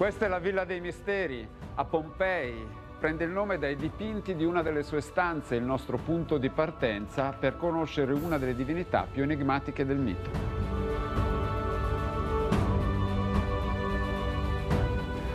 Questa è la Villa dei Misteri a Pompei. Prende il nome dai dipinti di una delle sue stanze, il nostro punto di partenza per conoscere una delle divinità più enigmatiche del mito.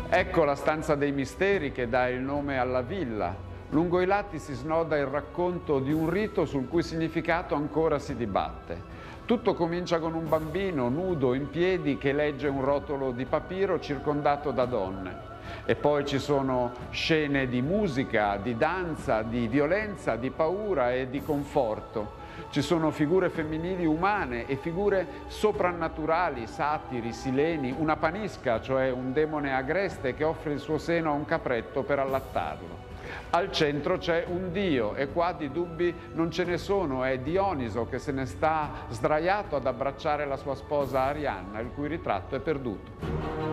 Ecco la stanza dei misteri che dà il nome alla villa. Lungo i lati si snoda il racconto di un rito sul cui significato ancora si dibatte. Tutto comincia con un bambino nudo in piedi che legge un rotolo di papiro circondato da donne. E poi ci sono scene di musica, di danza, di violenza, di paura e di conforto. Ci sono figure femminili umane e figure soprannaturali, satiri, sileni, una panisca, cioè un demone agreste che offre il suo seno a un capretto per allattarlo. Al centro c'è un dio e qua di dubbi non ce ne sono, è Dioniso che se ne sta sdraiato ad abbracciare la sua sposa Arianna, il cui ritratto è perduto.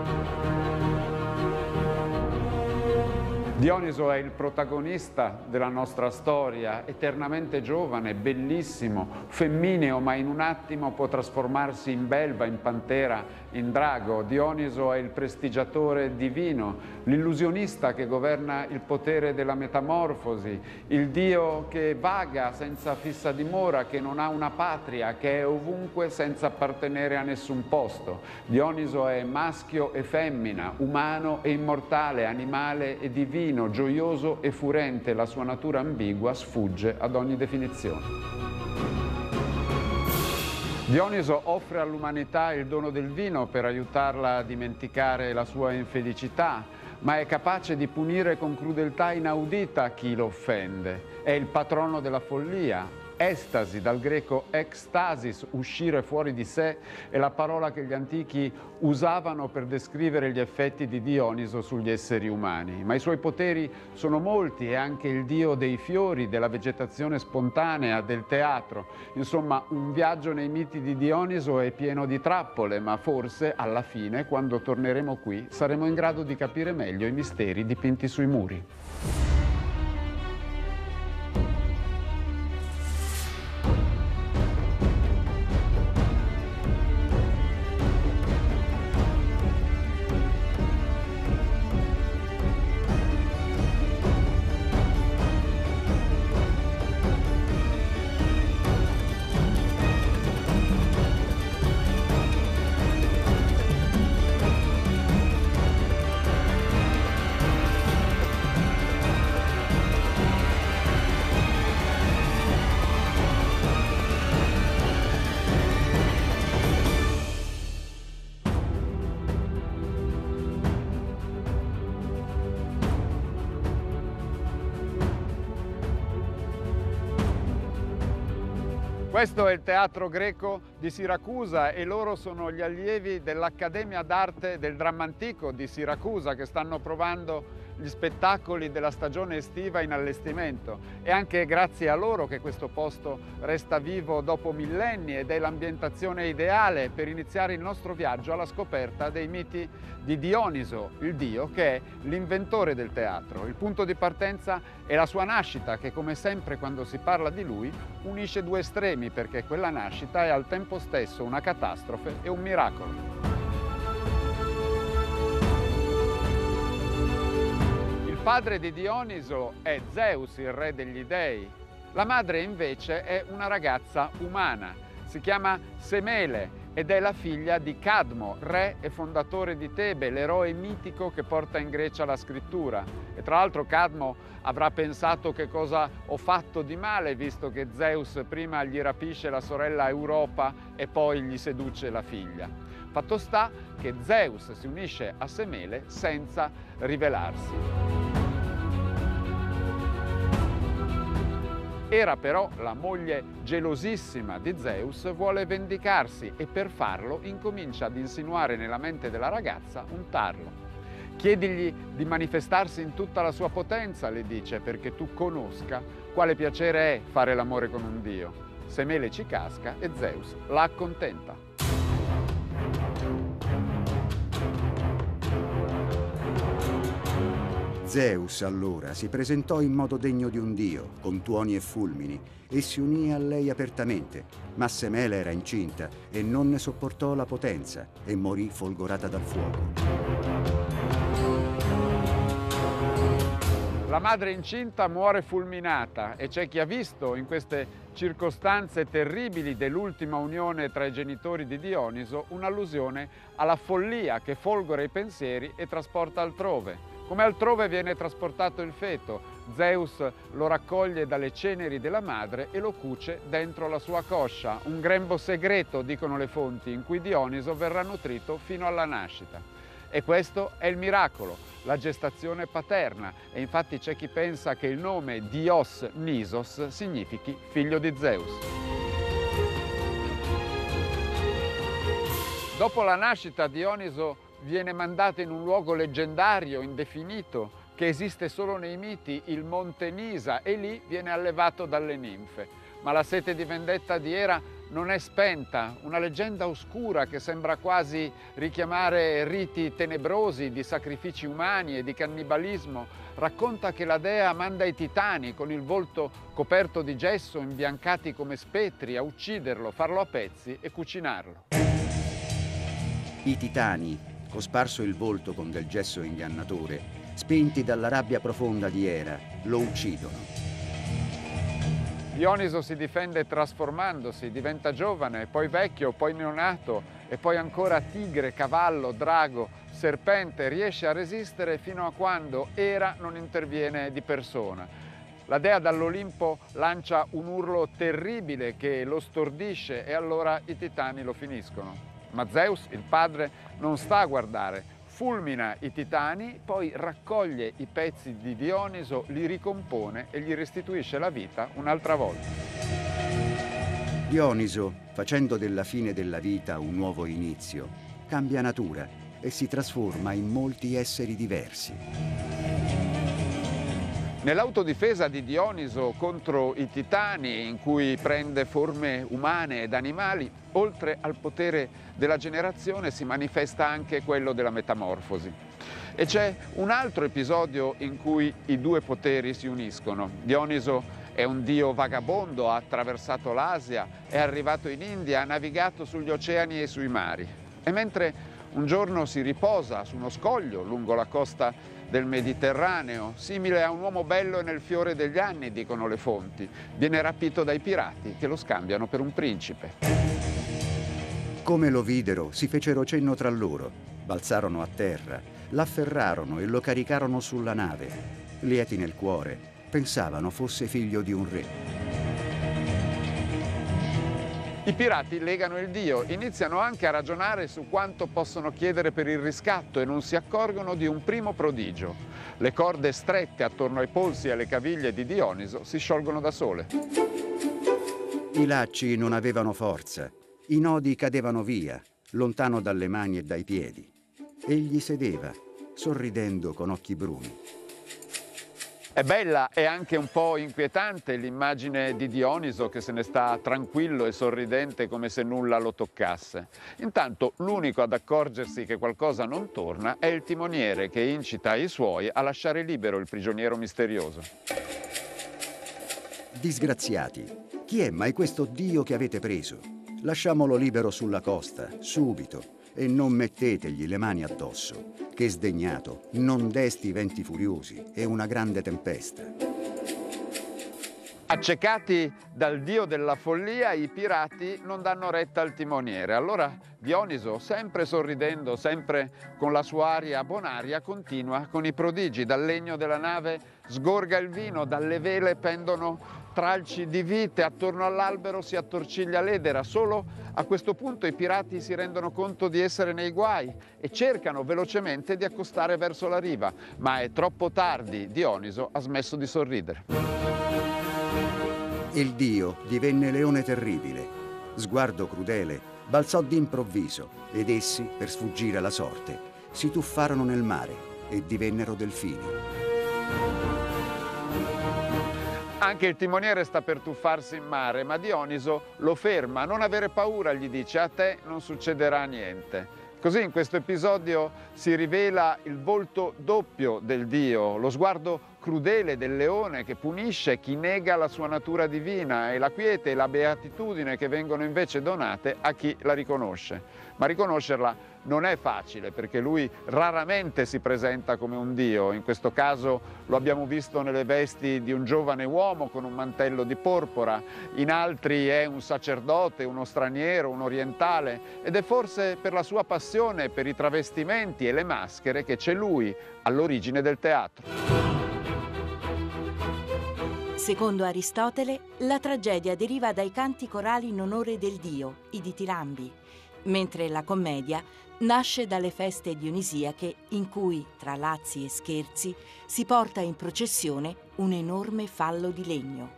Dioniso è il protagonista della nostra storia, eternamente giovane, bellissimo, femmineo, ma in un attimo può trasformarsi in belva, in pantera, in drago. Dioniso è il prestigiatore divino, l'illusionista che governa il potere della metamorfosi, il dio che vaga senza fissa dimora, che non ha una patria, che è ovunque senza appartenere a nessun posto. Dioniso è maschio e femmina, umano e immortale, animale e divino divino, gioioso e furente, la sua natura ambigua sfugge ad ogni definizione. Dioniso offre all'umanità il dono del vino per aiutarla a dimenticare la sua infelicità, ma è capace di punire con crudeltà inaudita chi lo offende. È il patrono della follia, Estasi, dal greco ekstasis, uscire fuori di sé, è la parola che gli antichi usavano per descrivere gli effetti di Dioniso sugli esseri umani. Ma i suoi poteri sono molti, è anche il dio dei fiori, della vegetazione spontanea, del teatro. Insomma, un viaggio nei miti di Dioniso è pieno di trappole, ma forse alla fine, quando torneremo qui, saremo in grado di capire meglio i misteri dipinti sui muri. Questo è il teatro greco di Siracusa e loro sono gli allievi dell'Accademia d'Arte del Dramma Antico di Siracusa che stanno provando gli spettacoli della stagione estiva in allestimento. È anche grazie a loro che questo posto resta vivo dopo millenni ed è l'ambientazione ideale per iniziare il nostro viaggio alla scoperta dei miti di Dioniso, il dio che è l'inventore del teatro. Il punto di partenza è la sua nascita che come sempre quando si parla di lui unisce due estremi perché quella nascita è al tempo stesso una catastrofe e un miracolo. Padre di Dioniso è Zeus, il re degli dei. La madre invece è una ragazza umana, si chiama Semele ed è la figlia di Cadmo, re e fondatore di Tebe, l'eroe mitico che porta in Grecia la scrittura. E tra l'altro Cadmo avrà pensato che cosa ho fatto di male, visto che Zeus prima gli rapisce la sorella Europa e poi gli seduce la figlia. Fatto sta che Zeus si unisce a Semele senza rivelarsi. Era però la moglie gelosissima di Zeus, vuole vendicarsi e per farlo incomincia ad insinuare nella mente della ragazza un tarlo. Chiedigli di manifestarsi in tutta la sua potenza, le dice, perché tu conosca quale piacere è fare l'amore con un dio. Semele ci casca e Zeus la accontenta. Zeus allora si presentò in modo degno di un dio, con tuoni e fulmini, e si unì a lei apertamente, ma Semele era incinta e non ne sopportò la potenza e morì folgorata dal fuoco. La madre incinta muore fulminata e c'è chi ha visto in queste circostanze terribili dell'ultima unione tra i genitori di Dioniso un'allusione alla follia che folgora i pensieri e trasporta altrove. Come altrove viene trasportato il feto, Zeus lo raccoglie dalle ceneri della madre e lo cuce dentro la sua coscia, un grembo segreto, dicono le fonti, in cui Dioniso verrà nutrito fino alla nascita. E questo è il miracolo, la gestazione paterna. E infatti c'è chi pensa che il nome Dios Nisos significhi figlio di Zeus. Dopo la nascita Dioniso viene mandato in un luogo leggendario, indefinito, che esiste solo nei miti, il Monte Nisa, e lì viene allevato dalle ninfe. Ma la sete di vendetta di Era non è spenta, una leggenda oscura che sembra quasi richiamare riti tenebrosi di sacrifici umani e di cannibalismo, racconta che la dea manda i titani con il volto coperto di gesso, imbiancati come spettri, a ucciderlo, farlo a pezzi e cucinarlo. I titani, cosparso il volto con del gesso ingannatore, spinti dalla rabbia profonda di Era, lo uccidono. Dioniso si difende trasformandosi, diventa giovane, poi vecchio, poi neonato e poi ancora tigre, cavallo, drago, serpente, riesce a resistere fino a quando Era non interviene di persona. La dea dall'Olimpo lancia un urlo terribile che lo stordisce e allora i titani lo finiscono. Ma Zeus, il padre, non sta a guardare, fulmina i titani, poi raccoglie i pezzi di Dioniso, li ricompone e gli restituisce la vita un'altra volta. Dioniso, facendo della fine della vita un nuovo inizio, cambia natura e si trasforma in molti esseri diversi. Nell'autodifesa di Dioniso contro i titani, in cui prende forme umane ed animali, oltre al potere della generazione si manifesta anche quello della metamorfosi. E c'è un altro episodio in cui i due poteri si uniscono. Dioniso è un dio vagabondo, ha attraversato l'Asia, è arrivato in India, ha navigato sugli oceani e sui mari. E mentre un giorno si riposa su uno scoglio lungo la costa del Mediterraneo, simile a un uomo bello e nel fiore degli anni, dicono le fonti. Viene rapito dai pirati che lo scambiano per un principe. Come lo videro, si fecero cenno tra loro, balzarono a terra, l'afferrarono e lo caricarono sulla nave. Lieti nel cuore, pensavano fosse figlio di un re. I pirati legano il dio, iniziano anche a ragionare su quanto possono chiedere per il riscatto e non si accorgono di un primo prodigio. Le corde strette attorno ai polsi e alle caviglie di Dioniso si sciolgono da sole. I lacci non avevano forza, i nodi cadevano via, lontano dalle mani e dai piedi. Egli sedeva, sorridendo con occhi bruni. È bella e anche un po' inquietante l'immagine di Dioniso che se ne sta tranquillo e sorridente come se nulla lo toccasse. Intanto l'unico ad accorgersi che qualcosa non torna è il timoniere che incita i suoi a lasciare libero il prigioniero misterioso. Disgraziati, chi è mai questo Dio che avete preso? Lasciamolo libero sulla costa, subito e non mettetegli le mani addosso, che sdegnato non desti venti furiosi e una grande tempesta. Accecati dal dio della follia, i pirati non danno retta al timoniere. Allora Dioniso, sempre sorridendo, sempre con la sua aria bonaria, continua con i prodigi. Dal legno della nave sgorga il vino, dalle vele pendono tralci di vite, attorno all'albero si attorciglia l'edera. Solo a questo punto i pirati si rendono conto di essere nei guai e cercano velocemente di accostare verso la riva, ma è troppo tardi, Dioniso ha smesso di sorridere. Il dio divenne leone terribile. Sguardo crudele, balzò d'improvviso ed essi, per sfuggire alla sorte, si tuffarono nel mare e divennero delfini. Anche il timoniere sta per tuffarsi in mare, ma Dioniso lo ferma. Non avere paura, gli dice, a te non succederà niente. Così in questo episodio si rivela il volto doppio del Dio, lo sguardo crudele del leone che punisce chi nega la sua natura divina e la quiete e la beatitudine che vengono invece donate a chi la riconosce. Ma riconoscerla non è facile perché lui raramente si presenta come un dio, in questo caso lo abbiamo visto nelle vesti di un giovane uomo con un mantello di porpora, in altri è un sacerdote, uno straniero, un orientale ed è forse per la sua passione per i travestimenti e le maschere che c'è lui all'origine del teatro. Secondo Aristotele, la tragedia deriva dai canti corali in onore del dio, i ditirambi, mentre la commedia nasce dalle feste dionisiache in cui, tra lazzi e scherzi, si porta in processione un enorme fallo di legno.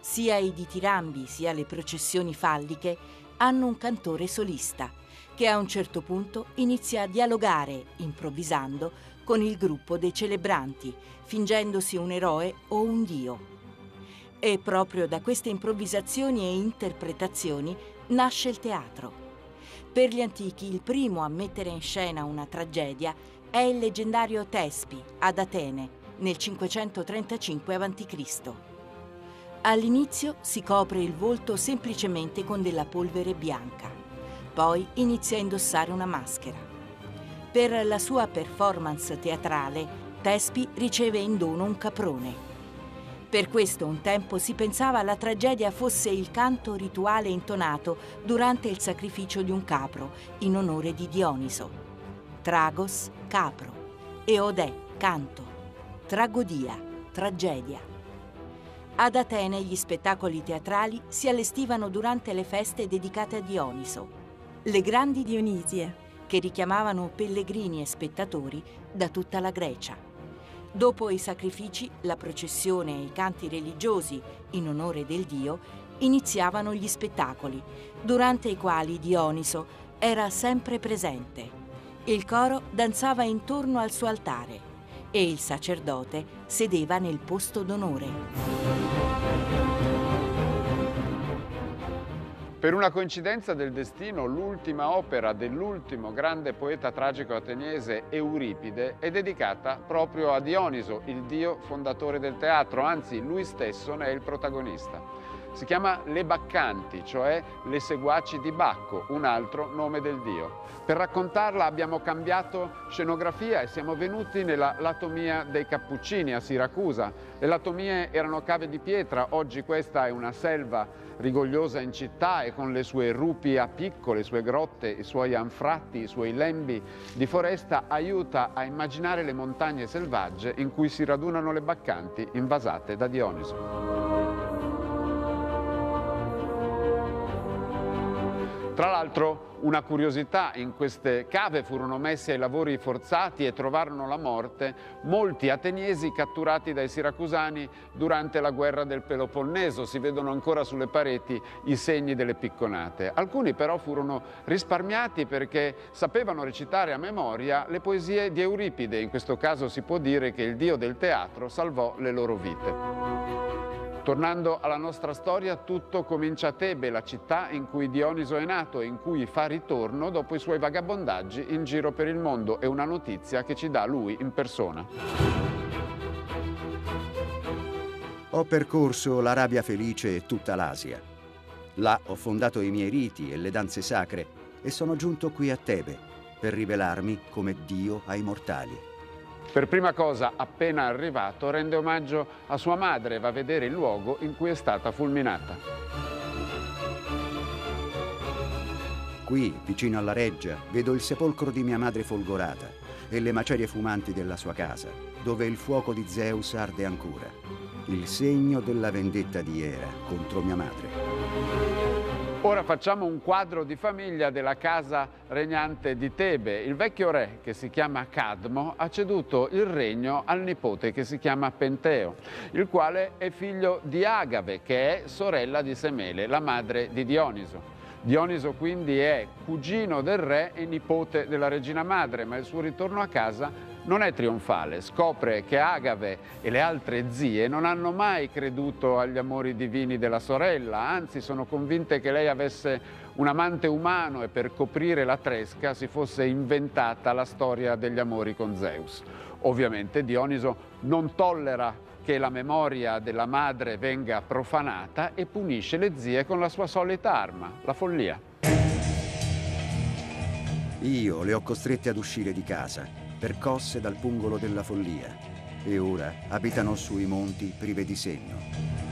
Sia i ditirambi sia le processioni falliche hanno un cantore solista che a un certo punto inizia a dialogare, improvvisando, con il gruppo dei celebranti, fingendosi un eroe o un dio. E proprio da queste improvvisazioni e interpretazioni nasce il teatro. Per gli antichi il primo a mettere in scena una tragedia è il leggendario Tespi ad Atene nel 535 a.C. All'inizio si copre il volto semplicemente con della polvere bianca, poi inizia a indossare una maschera. Per la sua performance teatrale, Tespi riceve in dono un caprone per questo un tempo si pensava la tragedia fosse il canto rituale intonato durante il sacrificio di un capro in onore di Dioniso. Tragos, capro, e Odè, canto, tragodia, tragedia. Ad Atene gli spettacoli teatrali si allestivano durante le feste dedicate a Dioniso, le grandi Dionisie, che richiamavano pellegrini e spettatori da tutta la Grecia. Dopo i sacrifici, la processione e i canti religiosi in onore del dio iniziavano gli spettacoli, durante i quali Dioniso era sempre presente. Il coro danzava intorno al suo altare e il sacerdote sedeva nel posto d'onore. Per una coincidenza del destino, l'ultima opera dell'ultimo grande poeta tragico ateniese Euripide è dedicata proprio a Dioniso, il dio fondatore del teatro, anzi lui stesso ne è il protagonista. Si chiama Le Baccanti, cioè le seguaci di Bacco, un altro nome del dio. Per raccontarla abbiamo cambiato scenografia e siamo venuti nella latomia dei Cappuccini a Siracusa. Le latomie erano cave di pietra, oggi questa è una selva rigogliosa in città e con le sue rupi a picco, le sue grotte, i suoi anfratti, i suoi lembi di foresta aiuta a immaginare le montagne selvagge in cui si radunano le baccanti invasate da Dioniso. Tra l'altro una curiosità, in queste cave furono messi ai lavori forzati e trovarono la morte molti ateniesi catturati dai siracusani durante la guerra del Peloponneso. Si vedono ancora sulle pareti i segni delle picconate. Alcuni però furono risparmiati perché sapevano recitare a memoria le poesie di Euripide. In questo caso si può dire che il dio del teatro salvò le loro vite. Tornando alla nostra storia, tutto comincia a Tebe, la città in cui Dioniso è nato e in cui fa ritorno dopo i suoi vagabondaggi in giro per il mondo. È una notizia che ci dà lui in persona. Ho percorso l'Arabia Felice e tutta l'Asia. Là ho fondato i miei riti e le danze sacre e sono giunto qui a Tebe per rivelarmi come Dio ai mortali. Per prima cosa, appena arrivato, rende omaggio a sua madre e va a vedere il luogo in cui è stata fulminata. Qui, vicino alla reggia, vedo il sepolcro di mia madre folgorata e le macerie fumanti della sua casa, dove il fuoco di Zeus arde ancora, il segno della vendetta di Era contro mia madre. Ora facciamo un quadro di famiglia della casa regnante di Tebe. Il vecchio re, che si chiama Cadmo, ha ceduto il regno al nipote che si chiama Penteo, il quale è figlio di Agave, che è sorella di Semele, la madre di Dioniso. Dioniso quindi è cugino del re e nipote della regina madre, ma il suo ritorno a casa non è trionfale, scopre che Agave e le altre zie non hanno mai creduto agli amori divini della sorella, anzi sono convinte che lei avesse un amante umano e per coprire la tresca si fosse inventata la storia degli amori con Zeus. Ovviamente Dioniso non tollera che la memoria della madre venga profanata e punisce le zie con la sua solita arma, la follia. Io le ho costrette ad uscire di casa, percosse dal pungolo della follia, e ora abitano sui monti prive di senno.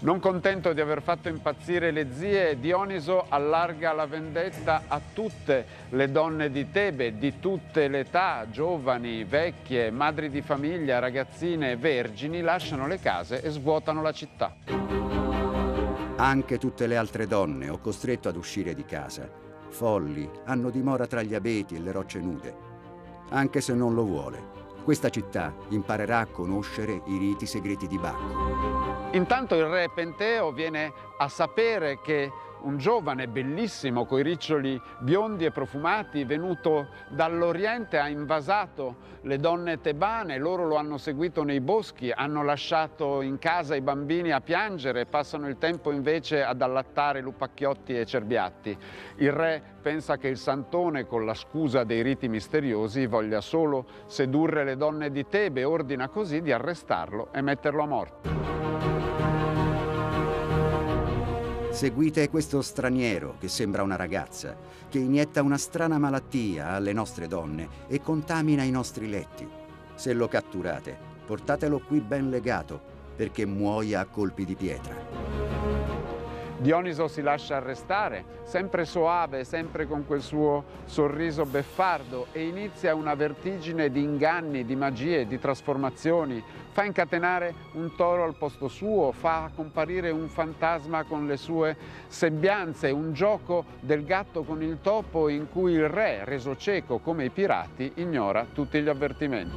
Non contento di aver fatto impazzire le zie, Dioniso allarga la vendetta a tutte le donne di Tebe, di tutte le età, giovani, vecchie, madri di famiglia, ragazzine, vergini, lasciano le case e svuotano la città. Anche tutte le altre donne ho costretto ad uscire di casa. Folli, hanno dimora tra gli abeti e le rocce nude. Anche se non lo vuole, questa città imparerà a conoscere i riti segreti di Bacco. Intanto il re Penteo viene a sapere che un giovane bellissimo coi riccioli biondi e profumati venuto dall'Oriente ha invasato le donne tebane, loro lo hanno seguito nei boschi, hanno lasciato in casa i bambini a piangere, passano il tempo invece ad allattare lupacchiotti e cerbiatti. Il re pensa che il santone con la scusa dei riti misteriosi voglia solo sedurre le donne di Tebe e ordina così di arrestarlo e metterlo a morte. Seguite questo straniero che sembra una ragazza, che inietta una strana malattia alle nostre donne e contamina i nostri letti. Se lo catturate, portatelo qui ben legato, perché muoia a colpi di pietra. Dioniso si lascia arrestare, sempre soave, sempre con quel suo sorriso beffardo e inizia una vertigine di inganni, di magie, di trasformazioni. Fa incatenare un toro al posto suo, fa comparire un fantasma con le sue sembianze, un gioco del gatto con il topo in cui il re, reso cieco come i pirati, ignora tutti gli avvertimenti.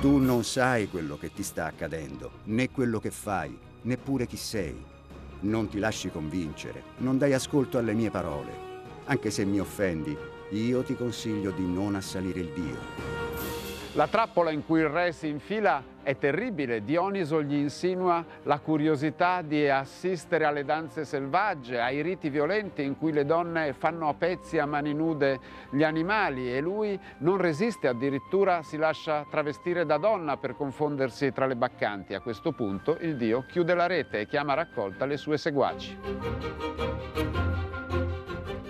Tu non sai quello che ti sta accadendo, né quello che fai, neppure chi sei. Non ti lasci convincere, non dai ascolto alle mie parole. Anche se mi offendi, io ti consiglio di non assalire il Dio. La trappola in cui il re si infila è terribile. Dioniso gli insinua la curiosità di assistere alle danze selvagge, ai riti violenti in cui le donne fanno a pezzi a mani nude gli animali e lui non resiste, addirittura si lascia travestire da donna per confondersi tra le baccanti. A questo punto il dio chiude la rete e chiama a raccolta le sue seguaci.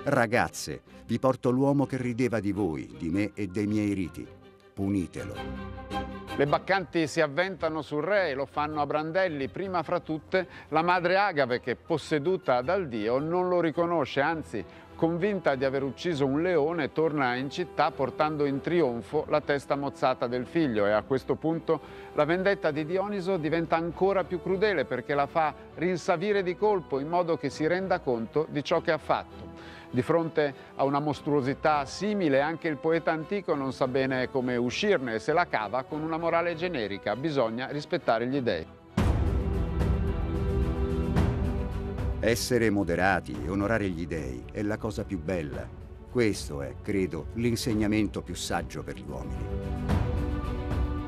Ragazze, vi porto l'uomo che rideva di voi, di me e dei miei riti punitelo. Le baccanti si avventano sul re e lo fanno a brandelli, prima fra tutte la madre Agave che, posseduta dal dio, non lo riconosce, anzi, convinta di aver ucciso un leone, torna in città portando in trionfo la testa mozzata del figlio e a questo punto la vendetta di Dioniso diventa ancora più crudele perché la fa rinsavire di colpo in modo che si renda conto di ciò che ha fatto. Di fronte a una mostruosità simile anche il poeta antico non sa bene come uscirne e se la cava con una morale generica, bisogna rispettare gli dèi. Essere moderati e onorare gli dèi è la cosa più bella. Questo è, credo, l'insegnamento più saggio per gli uomini.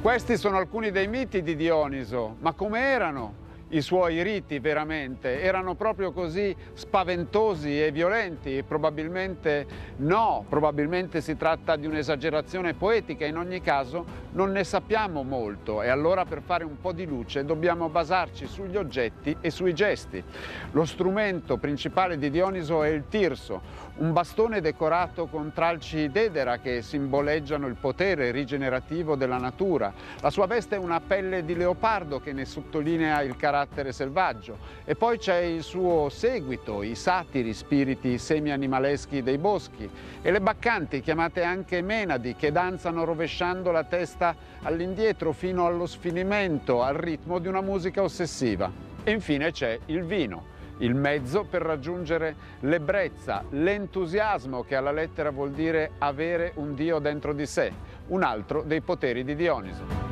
Questi sono alcuni dei miti di Dioniso, ma come erano? I suoi riti veramente, erano proprio così spaventosi e violenti? Probabilmente no, probabilmente si tratta di un'esagerazione poetica, in ogni caso non ne sappiamo molto e allora per fare un po' di luce dobbiamo basarci sugli oggetti e sui gesti. Lo strumento principale di Dioniso è il tirso, un bastone decorato con tralci d'edera che simboleggiano il potere rigenerativo della natura. La sua veste è una pelle di leopardo che ne sottolinea il carattere selvaggio. E poi c'è il suo seguito, i satiri, spiriti semi-animaleschi dei boschi, e le baccanti, chiamate anche menadi, che danzano rovesciando la testa all'indietro fino allo sfinimento, al ritmo di una musica ossessiva. E infine c'è il vino, il mezzo per raggiungere l'ebbrezza, l'entusiasmo che alla lettera vuol dire avere un Dio dentro di sé, un altro dei poteri di Dioniso.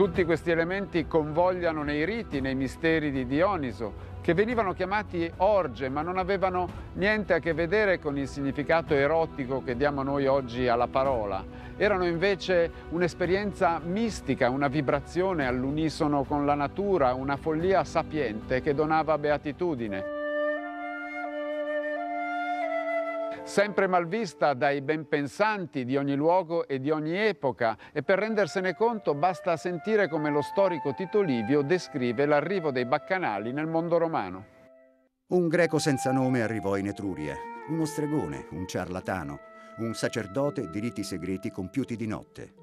Tutti questi elementi convogliano nei riti, nei misteri di Dioniso, che venivano chiamati orge, ma non avevano niente a che vedere con il significato erotico che diamo noi oggi alla parola. Erano invece un'esperienza mistica, una vibrazione all'unisono con la natura, una follia sapiente che donava beatitudine. Sempre malvista dai benpensanti di ogni luogo e di ogni epoca e per rendersene conto basta sentire come lo storico Tito Livio descrive l'arrivo dei baccanali nel mondo romano. Un greco senza nome arrivò in Etruria, uno stregone, un ciarlatano, un sacerdote di riti segreti compiuti di notte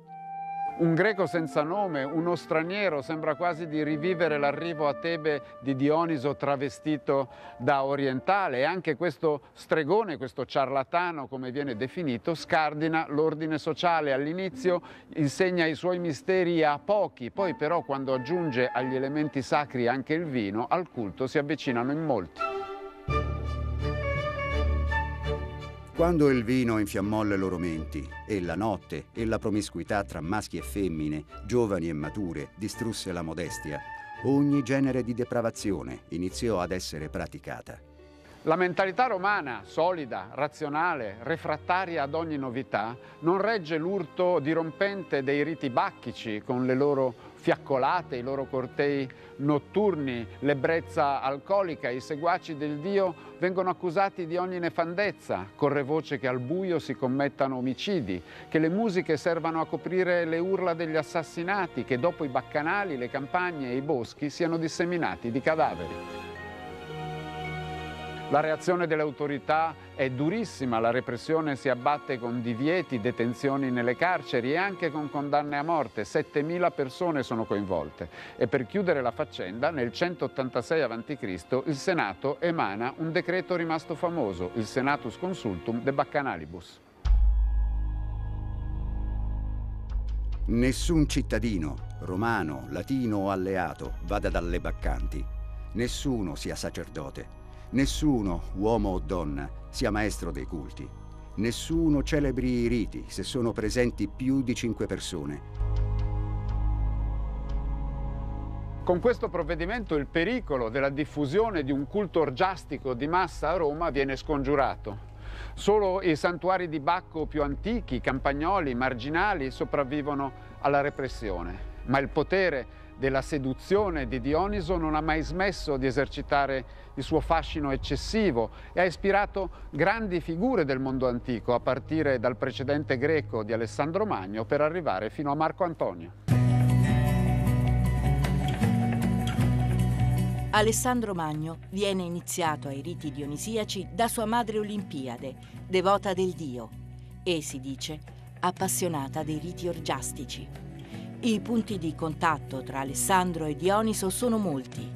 un greco senza nome, uno straniero, sembra quasi di rivivere l'arrivo a Tebe di Dioniso travestito da orientale e anche questo stregone, questo ciarlatano come viene definito, scardina l'ordine sociale. All'inizio insegna i suoi misteri a pochi, poi però quando aggiunge agli elementi sacri anche il vino, al culto si avvicinano in molti. Quando il vino infiammò le loro menti e la notte e la promiscuità tra maschi e femmine, giovani e mature, distrusse la modestia, ogni genere di depravazione iniziò ad essere praticata. La mentalità romana, solida, razionale, refrattaria ad ogni novità, non regge l'urto dirompente dei riti bacchici con le loro fiaccolate, i loro cortei notturni, l'ebbrezza alcolica, i seguaci del Dio vengono accusati di ogni nefandezza, corre voce che al buio si commettano omicidi, che le musiche servano a coprire le urla degli assassinati, che dopo i baccanali, le campagne e i boschi siano disseminati di cadaveri. La reazione delle autorità è durissima, la repressione si abbatte con divieti, detenzioni nelle carceri e anche con condanne a morte. 7.000 persone sono coinvolte. E per chiudere la faccenda, nel 186 a.C. il Senato emana un decreto rimasto famoso, il Senatus Consultum de Baccanalibus. Nessun cittadino, romano, latino o alleato, vada dalle baccanti. Nessuno sia sacerdote Nessuno, uomo o donna, sia maestro dei culti. Nessuno celebri i riti se sono presenti più di cinque persone. Con questo provvedimento il pericolo della diffusione di un culto orgiastico di massa a Roma viene scongiurato. Solo i santuari di Bacco più antichi, campagnoli, marginali sopravvivono alla repressione, ma il potere della seduzione di Dioniso non ha mai smesso di esercitare il suo fascino eccessivo e ha ispirato grandi figure del mondo antico, a partire dal precedente greco di Alessandro Magno per arrivare fino a Marco Antonio. Alessandro Magno viene iniziato ai riti dionisiaci da sua madre Olimpiade, devota del dio, e si dice appassionata dei riti orgiastici. I punti di contatto tra Alessandro e Dioniso sono molti.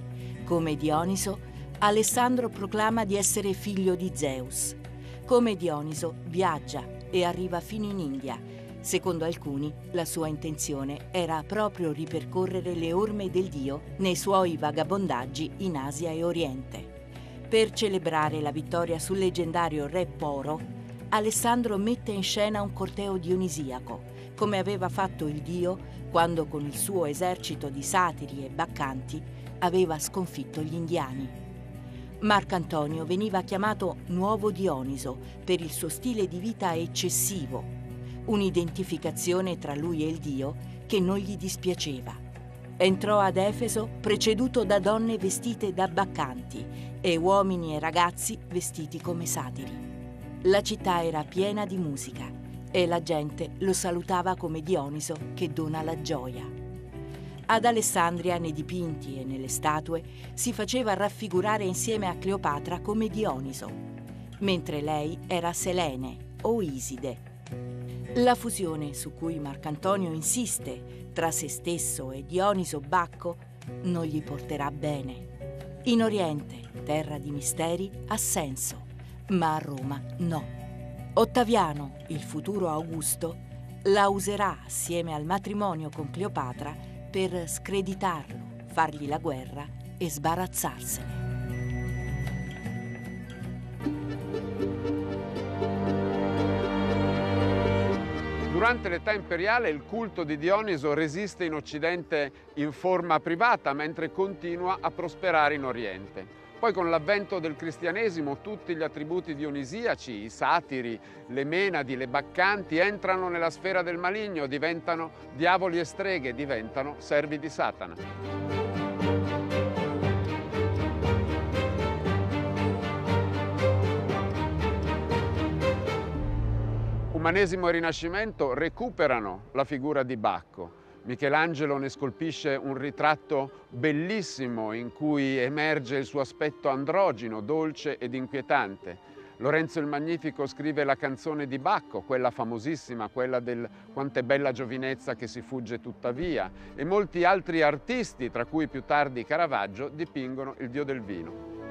Come Dioniso, Alessandro proclama di essere figlio di Zeus. Come Dioniso, viaggia e arriva fino in India. Secondo alcuni, la sua intenzione era proprio ripercorrere le orme del dio nei suoi vagabondaggi in Asia e Oriente. Per celebrare la vittoria sul leggendario re Poro, Alessandro mette in scena un corteo dionisiaco, come aveva fatto il dio quando con il suo esercito di satiri e baccanti aveva sconfitto gli indiani. Marcantonio veniva chiamato Nuovo Dioniso per il suo stile di vita eccessivo, un'identificazione tra lui e il dio che non gli dispiaceva. Entrò ad Efeso preceduto da donne vestite da baccanti e uomini e ragazzi vestiti come satiri. La città era piena di musica e la gente lo salutava come Dioniso che dona la gioia. Ad Alessandria, nei dipinti e nelle statue, si faceva raffigurare insieme a Cleopatra come Dioniso, mentre lei era Selene o Iside. La fusione su cui Marcantonio insiste tra se stesso e Dioniso Bacco non gli porterà bene. In Oriente, terra di misteri, ha senso, ma a Roma no. Ottaviano, il futuro Augusto, la userà assieme al matrimonio con Cleopatra per screditarlo, fargli la guerra e sbarazzarsene. Durante l'età imperiale il culto di Dioniso resiste in Occidente in forma privata, mentre continua a prosperare in Oriente. Poi con l'avvento del cristianesimo tutti gli attributi dionisiaci, i satiri, le menadi, le baccanti, entrano nella sfera del maligno, diventano diavoli e streghe, diventano servi di Satana. Umanesimo e Rinascimento recuperano la figura di Bacco Michelangelo ne scolpisce un ritratto bellissimo in cui emerge il suo aspetto androgino, dolce ed inquietante. Lorenzo il Magnifico scrive la canzone di Bacco, quella famosissima, quella del quant'è bella giovinezza che si fugge tuttavia, e molti altri artisti, tra cui più tardi Caravaggio, dipingono il dio del vino.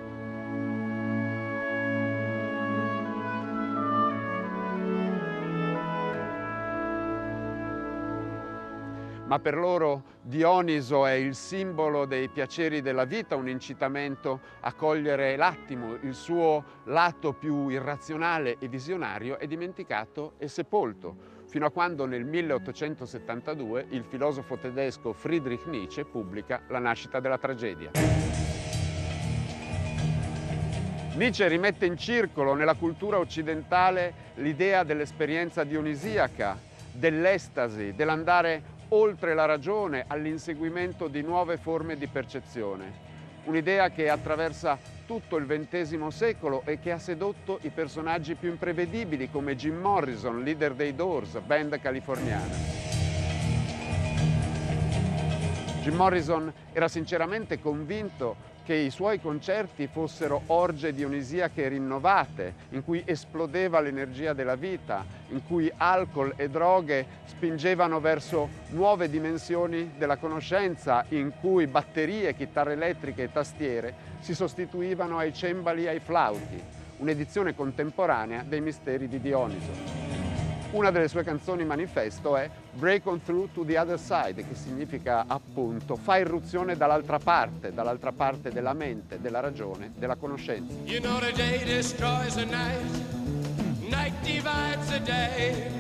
Ma per loro Dioniso è il simbolo dei piaceri della vita, un incitamento a cogliere l'attimo, il suo lato più irrazionale e visionario è dimenticato e sepolto, fino a quando nel 1872 il filosofo tedesco Friedrich Nietzsche pubblica La nascita della tragedia. Nietzsche rimette in circolo nella cultura occidentale l'idea dell'esperienza dionisiaca, dell'estasi, dell'andare oltre la ragione all'inseguimento di nuove forme di percezione. Un'idea che attraversa tutto il XX secolo e che ha sedotto i personaggi più imprevedibili come Jim Morrison, leader dei Doors, band californiana. Jim Morrison era sinceramente convinto che i suoi concerti fossero orge dionisiache rinnovate, in cui esplodeva l'energia della vita, in cui alcol e droghe spingevano verso nuove dimensioni della conoscenza, in cui batterie, chitarre elettriche e tastiere si sostituivano ai cembali e ai flauti, un'edizione contemporanea dei misteri di Dioniso. Una delle sue canzoni manifesto è Break on through to the other side, che significa appunto fa irruzione dall'altra parte, dall'altra parte della mente, della ragione, della conoscenza. You know the day destroys the night, night divides the day.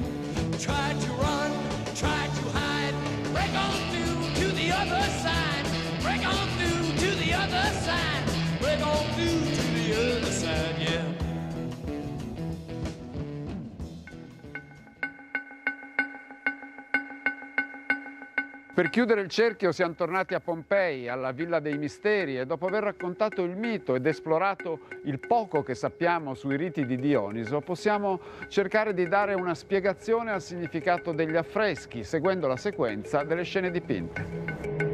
Try to run, try to hide, break on through to the other side, break on through to the other side, break on through to the other side, yeah. Per chiudere il cerchio siamo tornati a Pompei, alla Villa dei Misteri e dopo aver raccontato il mito ed esplorato il poco che sappiamo sui riti di Dioniso, possiamo cercare di dare una spiegazione al significato degli affreschi, seguendo la sequenza delle scene dipinte.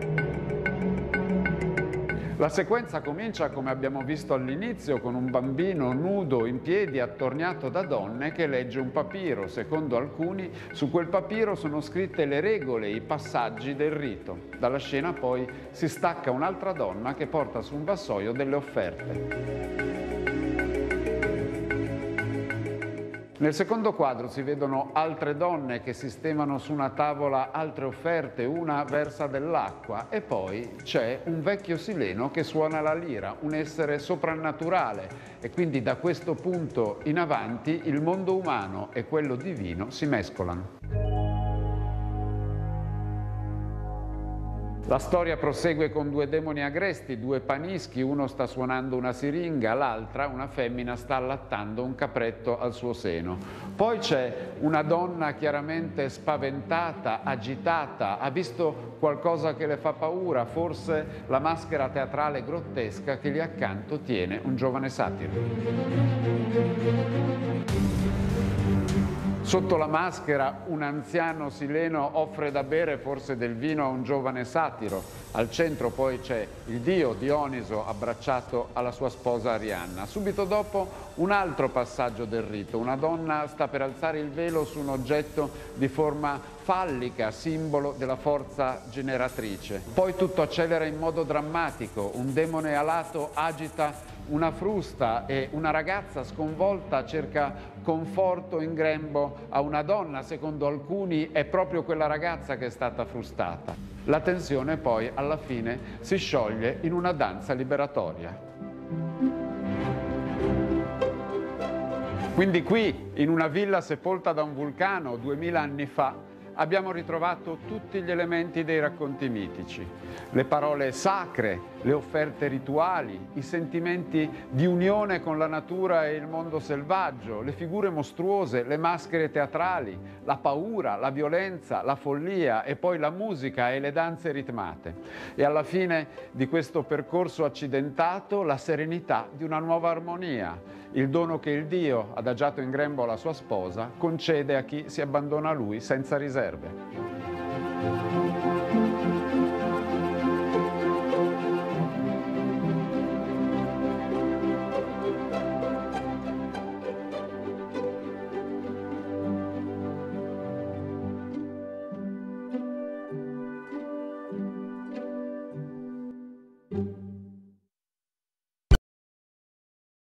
La sequenza comincia, come abbiamo visto all'inizio, con un bambino nudo in piedi attorniato da donne che legge un papiro. Secondo alcuni, su quel papiro sono scritte le regole, i passaggi del rito. Dalla scena poi si stacca un'altra donna che porta su un vassoio delle offerte. Nel secondo quadro si vedono altre donne che sistemano su una tavola altre offerte, una versa dell'acqua e poi c'è un vecchio sileno che suona la lira, un essere soprannaturale e quindi da questo punto in avanti il mondo umano e quello divino si mescolano. La storia prosegue con due demoni agresti, due panischi, uno sta suonando una siringa, l'altra, una femmina, sta allattando un capretto al suo seno. Poi c'è una donna chiaramente spaventata, agitata, ha visto qualcosa che le fa paura, forse la maschera teatrale grottesca che lì accanto tiene un giovane satiro. Sotto la maschera un anziano sileno offre da bere forse del vino a un giovane satiro. Al centro poi c'è il dio Dioniso abbracciato alla sua sposa Arianna. Subito dopo un altro passaggio del rito. Una donna sta per alzare il velo su un oggetto di forma fallica, simbolo della forza generatrice. Poi tutto accelera in modo drammatico. Un demone alato agita una frusta e una ragazza sconvolta cerca conforto in grembo a una donna, secondo alcuni è proprio quella ragazza che è stata frustata. La tensione poi alla fine si scioglie in una danza liberatoria. Quindi qui, in una villa sepolta da un vulcano duemila anni fa, abbiamo ritrovato tutti gli elementi dei racconti mitici, le parole sacre, le offerte rituali, i sentimenti di unione con la natura e il mondo selvaggio, le figure mostruose, le maschere teatrali, la paura, la violenza, la follia e poi la musica e le danze ritmate. E alla fine di questo percorso accidentato la serenità di una nuova armonia, il dono che il Dio, adagiato in grembo alla sua sposa, concede a chi si abbandona a lui senza riserve.